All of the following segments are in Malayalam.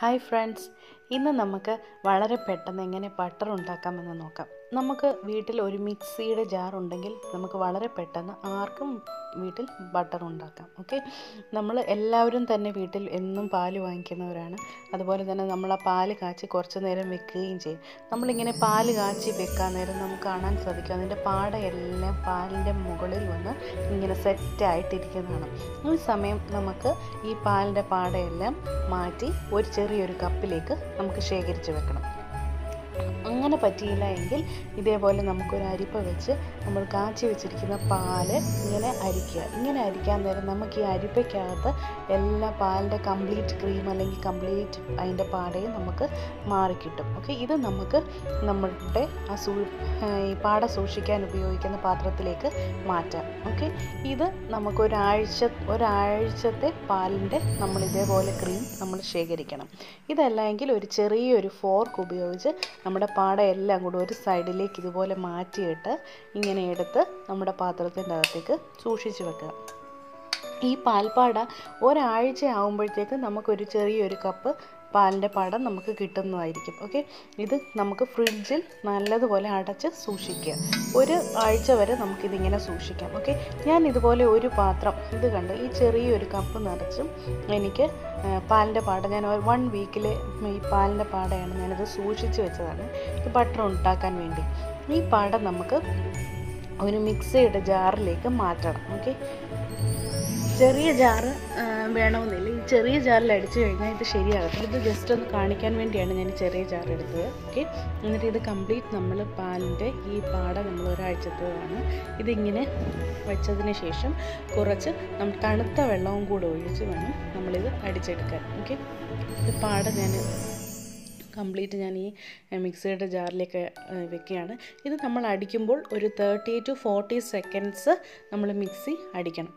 ഹായ് ഫ്രണ്ട്സ് ഇന്ന് നമുക്ക് വളരെ പെട്ടെന്ന് എങ്ങനെ ബട്ടർ ഉണ്ടാക്കാമെന്ന് നോക്കാം. നമുക്ക് വീട്ടിൽ ഒരു മിക്സിയുടെ ജാർ ഉണ്ടെങ്കിൽ നമുക്ക് വളരെ പെട്ടെന്ന് ആർക്കും വീട്ടിൽ ബട്ടർ ഉണ്ടാക്കാം ഓക്കെ? നമ്മൾ എല്ലാവരും തന്നെ വീട്ടിൽ എന്നും പാൽ വാങ്ങിക്കുന്നവരാണ്. അതുപോലെ തന്നെ നമ്മൾ ആ പാൽ കാച്ചി കുറച്ച് നേരം വെക്കുകയും ചെയ്യും. നമ്മളിങ്ങനെ പാൽ കാച്ചി വെക്കാൻ നേരം നമുക്ക് കാണാൻ സാധിക്കും. അതിന്റെ പാടയെല്ലാം പാലിന്റെ മുകളിൽ വന്ന് ഇങ്ങനെ സെറ്റായിട്ടിരിക്കുന്നതാണ് ഈ സമയം നമുക്ക് ഈ പാലിന്റെ പാടയെല്ലാം മാറ്റി ഒരു ചെറിയൊരു കപ്പിലേക്ക് നമുക്ക് ശേഖരിച്ച് വെക്കണം. അങ്ങനെ പറ്റിയില്ല എങ്കിൽ ഇതേപോലെ നമുക്കൊരു അരിപ്പ വെച്ച് നമ്മൾ കാച്ചി വെച്ചിരിക്കുന്ന പാൽ ഇങ്ങനെ അരിക്കുക. ഇങ്ങനെ അരിക്കാൻ നേരം നമുക്ക് ഈ അരിപ്പയ്ക്കകത്ത് എല്ലാ പാലിന്റെ കംപ്ലീറ്റ് ക്രീം അല്ലെങ്കിൽ കംപ്ലീറ്റ് അതിന്റെ പാടയും നമുക്ക് മാറിക്കിട്ടും ഓക്കെ ഇത് നമുക്ക് നമ്മളുടെ ആ സൂ ഈ പാട സൂക്ഷിക്കാൻ ഉപയോഗിക്കുന്ന പാത്രത്തിലേക്ക് മാറ്റാം. ഓക്കെ ഇത് നമുക്കൊരാഴ്ച ഒരാഴ്ചത്തെ പാലിന്റെ നമ്മൾ ഇതേപോലെ ക്രീം നമ്മൾ ശേഖരിക്കണം. ഇതല്ല എങ്കിൽ ഒരു ചെറിയൊരു ഫോർക്ക് ഉപയോഗിച്ച് നമ്മുടെ പാട എല്ലാം കൂടി ഒരു സൈഡിലേക്ക് ഇതുപോലെ മാറ്റിയിട്ട് ഇങ്ങനെ എടുത്ത് നമ്മുടെ പാത്രത്തിന്റെ അകത്തേക്ക് സൂക്ഷിച്ച് വെക്കുക. ഈ പാൽപ്പാട ഒരാഴ്ച ആകുമ്പോഴത്തേക്ക് നമുക്കൊരു ചെറിയൊരു കപ്പ് പാലിന്റെ പാടം നമുക്ക് കിട്ടുന്നതായിരിക്കും. ഓക്കെ ഇത് നമുക്ക് ഫ്രിഡ്ജിൽ നല്ലതുപോലെ അടച്ച് സൂക്ഷിക്കുക. ഒരു ആഴ്ച വരെ നമുക്കിതിങ്ങനെ സൂക്ഷിക്കാം. ഓക്കെ ഞാൻ ഇതുപോലെ ഒരു പാത്രം ഇത് കണ്ട് ഈ ചെറിയൊരു കപ്പ് നിറച്ചും എനിക്ക് പാലിന്റെ പാട ഞാൻ വൺ വീക്കിൽ ഈ പാലിന്റെ പാടയാണ് ഞാനിത് സൂക്ഷിച്ച് വെച്ചതാണ്. ഈ ബട്ടർ ഉണ്ടാക്കാൻ വേണ്ടി. ഈ പാട നമുക്ക് ഒരു മിക്സിയുടെ ജാറിലേക്ക് മാറ്റണം. ഓക്കെ ചെറിയ ജാറ് വേണമെന്നില്ല. ഈ ചെറിയ ജാറിൽ അടിച്ചു കഴിഞ്ഞാൽ ഇത് ശരിയാകത്തില്ല. ഇത് ജസ്റ്റ് ഒന്ന് കാണിക്കാൻ വേണ്ടിയാണ് ഞാൻ ചെറിയ ജാർ എടുത്തത്. ഓക്കെ എന്നിട്ട് ഇത് കംപ്ലീറ്റ് നമ്മൾ പാലിന്റെ ഈ പാട നമ്മൾ ഒരാഴ്ചത്തേതാണ് ഇതിങ്ങനെ വെച്ചതിന് ശേഷം കുറച്ച് നമ്മൾ തണുത്ത വെള്ളവും കൂടെ ഒഴിച്ച് വേണം നമ്മളിത് അടിച്ചെടുക്കാൻ. ഓക്കെ ഇത് പാട ഞാൻ കംപ്ലീറ്റ് ഞാൻ ഈ മിക്സിയുടെ ജാറിലേക്ക് വെക്കുകയാണ്. ഇത് നമ്മൾ അടിക്കുമ്പോൾ ഒരു തേർട്ടി ടു ഫോർട്ടി സെക്കൻഡ്സ് നമ്മൾ മിക്സി അടിക്കണം.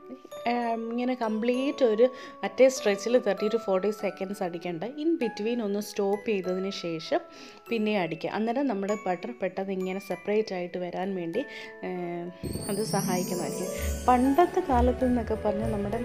ഇങ്ങനെ കംപ്ലീറ്റ് ഒരു അറ്റേ സ്ട്രെച്ചിൽ തേർട്ടി ടു ഫോർട്ടി സെക്കൻഡ്സ് അടിക്കേണ്ട. ഇൻ ബിറ്റ്വീൻ ഒന്ന് സ്റ്റോപ്പ് ചെയ്തതിന് ശേഷം പിന്നെ അടിക്കുക. അന്നേരം നമ്മുടെ ബട്ടർ പെട്ടെന്ന് ഇങ്ങനെ സെപ്പറേറ്റ് ആയിട്ട് വരാൻ വേണ്ടി അത് സഹായിക്കുന്നതായിരിക്കും. പണ്ടത്തെ കാലത്ത് എന്നൊക്കെ പറഞ്ഞാൽ നമ്മുടെ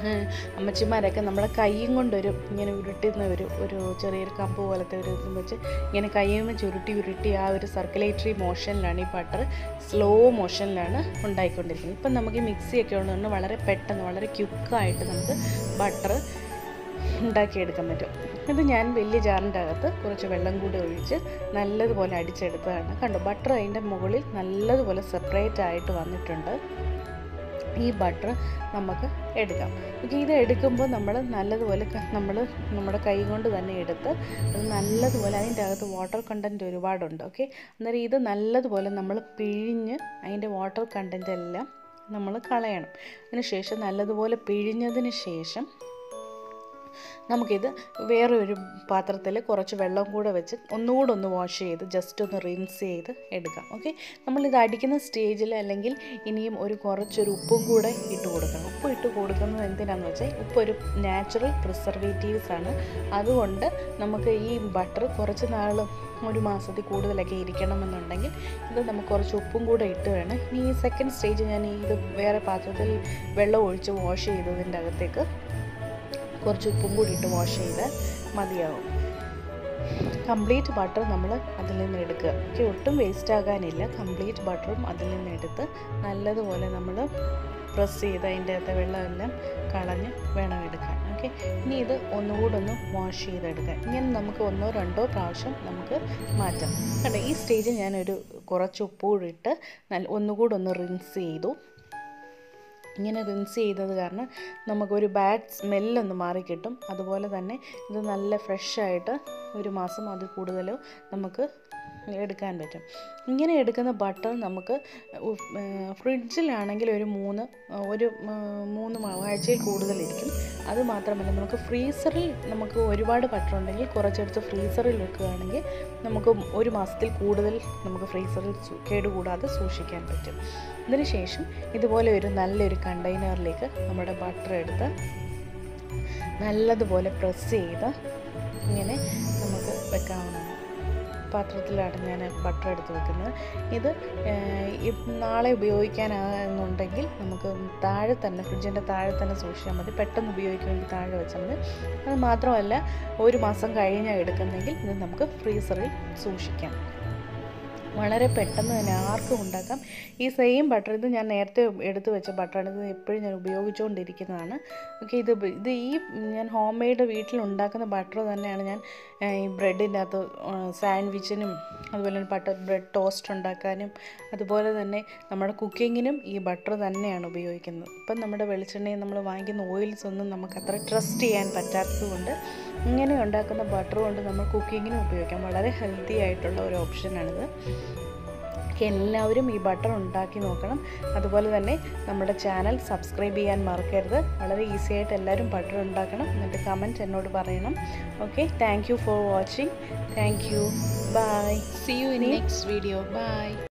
അമ്മച്ചിമാരൊക്കെ നമ്മളെ കൈയും കൊണ്ടൊരു ഇങ്ങനെ ഉരുട്ടുന്ന ഒരു ഒരു ചെറിയൊരു കപ്പ് പോലത്തെ ഒരു ഇതും വെച്ച് ഇങ്ങനെ കൈയും വെച്ച് ഉരുട്ടി ഉരുട്ടി ആ ഒരു സർക്കുലേറ്ററി മോഷനിലാണ് ഈ ബട്ടർ സ്ലോ മോഷനിലാണ് ഉണ്ടായിക്കൊണ്ടിരിക്കുന്നത്. ഇപ്പം നമുക്ക് ഈ മിക്സിയൊക്കെ ഉള്ളതുകൊണ്ട് വളരെ പെട്ടെന്ന് വളരെ ക്യുക്കായിട്ട് നമുക്ക് ബട്ടർ ഉണ്ടാക്കിയെടുക്കാൻ പറ്റും. ഇത് ഞാൻ വലിയ ജാറിന്റെ അകത്ത് കുറച്ച് വെള്ളം കൂടി ഒഴിച്ച് നല്ലതുപോലെ അടിച്ചെടുത്തതാണ്. കണ്ടോ? ബട്ടർ അതിന്റെ മുകളിൽ നല്ലതുപോലെ സെപ്പറേറ്റ് ആയിട്ട് വന്നിട്ടുണ്ട്. ഈ ബട്ടർ നമുക്ക് എടുക്കാം. ഓക്കെ ഇത് എടുക്കുമ്പോൾ നമ്മൾ നല്ലതുപോലെ നമ്മൾ നമ്മുടെ കൈ കൊണ്ട് തന്നെ എടുത്ത് അത് നല്ലതുപോലെ അതിന്റെ അകത്ത് വാട്ടർ കണ്ടന്റ് ഒരുപാടുണ്ട്. ഓക്കെ അന്നേരം ഇത് നല്ലതുപോലെ നമ്മൾ പിഴിഞ്ഞ് അതിന്റെ വാട്ടർ കണ്ടന്റ് എല്ലാം നമ്മൾ കളയണം. അതിനുശേഷം നല്ലതുപോലെ പിഴിഞ്ഞതിന് ശേഷം നമുക്കിത് വേറെ ഒരു പാത്രത്തിൽ കുറച്ച് വെള്ളം കൂടെ വെച്ച് ഒന്നുകൂടെ ഒന്ന് വാഷ് ചെയ്ത് ജസ്റ്റ് ഒന്ന് റിൻസ് ചെയ്ത് എടുക്കാം ഓക്കെ നമ്മളിത് അടിക്കുന്ന സ്റ്റേജിൽ അല്ലെങ്കിൽ ഇനിയും ഒരു കുറച്ചൊരു ഉപ്പും കൂടെ ഇട്ട് കൊടുക്കണം. ഉപ്പ് ഇട്ട് കൊടുക്കുന്നത് എന്തിനാണെന്ന് വെച്ചാൽ ഉപ്പ് ഒരു നാച്ചുറൽ പ്രിസർവേറ്റീവ്സ് ആണ്. അതുകൊണ്ട് നമുക്ക് ഈ ബട്ടർ കുറച്ച് നാൾ ഒരു മാസത്തിൽ കൂടുതലൊക്കെ ഇരിക്കണമെന്നുണ്ടെങ്കിൽ ഇത് നമുക്ക് കുറച്ച് ഉപ്പും കൂടെ ഇട്ട് വേണം. ഇനി ഈ സെക്കൻഡ് സ്റ്റേജ് ഞാൻ ഇത് വേറെ പാത്രത്തിൽ വെള്ളം ഒഴിച്ച് വാഷ് ചെയ്തതിന്റെ അകത്തേക്ക് കുറച്ച് ഉപ്പും കൂടി ഇട്ട് വാഷ് ചെയ്ത് മതിയാവും. കംപ്ലീറ്റ് ബട്ടർ നമ്മൾ അതിൽ നിന്ന് എടുക്കുക. ഓക്കെ ഒട്ടും വേസ്റ്റ് ആകാനില്ല. കംപ്ലീറ്റ് ബട്ടറും അതിൽ നിന്ന് എടുത്ത് നല്ലതുപോലെ നമ്മൾ പ്രസ് ചെയ്ത് അതിന്റെ അകത്തെ വെള്ളമെല്ലാം കളഞ്ഞ് വേണം എടുക്കാൻ. ഓക്കെ ഇനി ഇത് ഒന്നുകൂടെ ഒന്ന് വാഷ് ചെയ്തെടുക്കാൻ ഇങ്ങനെ നമുക്ക് ഒന്നോ രണ്ടോ പ്രാവശ്യം നമുക്ക് മാറ്റാം. കണ്ടോ? ഈ സ്റ്റേജ് ഞാനൊരു കുറച്ച് ഉപ്പൂടിട്ട് നല്ല ഒന്നുകൂടെ ഒന്ന് റിൻസ് ചെയ്തു. ഇങ്ങനെ റിൻസ് ചെയ്തത് കാരണം നമുക്കൊരു ബാഡ് സ്മെല്ലൊന്ന് മാറിക്കിട്ടും അതുപോലെ തന്നെ ഇത് നല്ല ഫ്രഷായിട്ട് ഒരു മാസം അതിൽ കൂടുതലോ നമുക്ക് എടുക്കാൻ പറ്റും. ഇങ്ങനെ എടുക്കുന്ന ബട്ടർ നമുക്ക് ഫ്രിഡ്ജിലാണെങ്കിൽ ഒരു മൂന്ന് ഒരു മൂന്ന് ആഴ്ചയിൽ കൂടുതലിരിക്കും. അത് മാത്രമല്ല നമുക്ക് ഫ്രീസറിൽ നമുക്ക് ഒരുപാട് ബട്ടർ ഉണ്ടെങ്കിൽ കുറച്ചെടുത്ത് ഫ്രീസറിൽ വെക്കുകയാണെങ്കിൽ നമുക്ക് ഒരു മാസത്തിൽ കൂടുതൽ നമുക്ക് ഫ്രീസറിൽ കേടുകൂടാതെ സൂക്ഷിക്കാൻ പറ്റും. ഇതിന് ശേഷം ഇതുപോലെ ഒരു നല്ലൊരു കണ്ടെയ്നറിലേക്ക് നമ്മുടെ ബട്ടർ എടുത്ത് നല്ലതുപോലെ പ്രസ് ചെയ്ത് ഇങ്ങനെ നമുക്ക് വെക്കാവുന്നതാണ്. പാത്രത്തിലാണ് ഞാൻ ബട്ടർ എടുത്ത് വെക്കുന്നത്. ഇത് നാളെ ഉപയോഗിക്കാനാണെന്നുണ്ടെങ്കിൽ നമുക്ക് താഴെ തന്നെ ഫ്രിഡ്ജിന്റെ താഴെ തന്നെ സൂക്ഷിച്ചാൽ മതി. പെട്ടെന്ന് ഉപയോഗിക്കുമെങ്കിൽ താഴെ വെച്ചാൽ മതി. അത് മാത്രമല്ല ഒരു മാസം കഴിഞ്ഞാൽ എടുക്കുന്നെങ്കിൽ ഇത് നമുക്ക് ഫ്രീസറിൽ സൂക്ഷിക്കാം. വളരെ പെട്ടെന്ന് തന്നെ ആർക്കും ഉണ്ടാക്കാം. ഈ സെയിം ബട്ടർ ഇത് ഞാൻ നേരത്തെ എടുത്തു വെച്ച ബട്ടറാണ് ഇത് എപ്പോഴും ഞാൻ ഉപയോഗിച്ചുകൊണ്ടിരിക്കുന്നതാണ്. ഓക്കെ ഇത് ഇത് ഈ ഞാൻ ഹോം മെയ്ഡ് വീട്ടിലുണ്ടാക്കുന്ന ബട്ടർ തന്നെയാണ് ഞാൻ ഈ ബ്രെഡിനകത്ത് സാൻഡ്വിച്ചിനും അതുപോലെ തന്നെ ബട്ടർ ബ്രെഡ് ടോസ്റ്റ് ഉണ്ടാക്കാനും അതുപോലെ തന്നെ നമ്മുടെ കുക്കിങ്ങിനും ഈ ബട്ടർ തന്നെയാണ് ഉപയോഗിക്കുന്നത്. ഇപ്പം നമ്മുടെ വെളിച്ചെണ്ണയും നമ്മൾ വാങ്ങിക്കുന്ന ഓയിൽസ് ഒന്നും നമുക്ക് അത്ര ട്രസ്റ്റ് ചെയ്യാൻ പറ്റാത്തതുകൊണ്ട് ഇങ്ങനെ ഉണ്ടാക്കുന്ന ബട്ടർ കൊണ്ട് നമ്മൾ കുക്കിങ്ങിനും ഉപയോഗിക്കാം. വളരെ ഹെൽത്തി ആയിട്ടുള്ള ഒരു ഓപ്ഷനാണിത്. എല്ലാവരും ഈ ബട്ടർ ഉണ്ടാക്കി നോക്കണം. അതുപോലെ തന്നെ നമ്മുടെ ചാനൽ സബ്സ്ക്രൈബ് ചെയ്യാൻ മറക്കരുത്. വളരെ ഈസി ആയിട്ട് എല്ലാവരും ബട്ടർ ഉണ്ടാക്കണം. എന്നിട്ട് കമന്റ് എന്നോട് പറയണം. Okay thank you for watching thank you bye see you in next video bye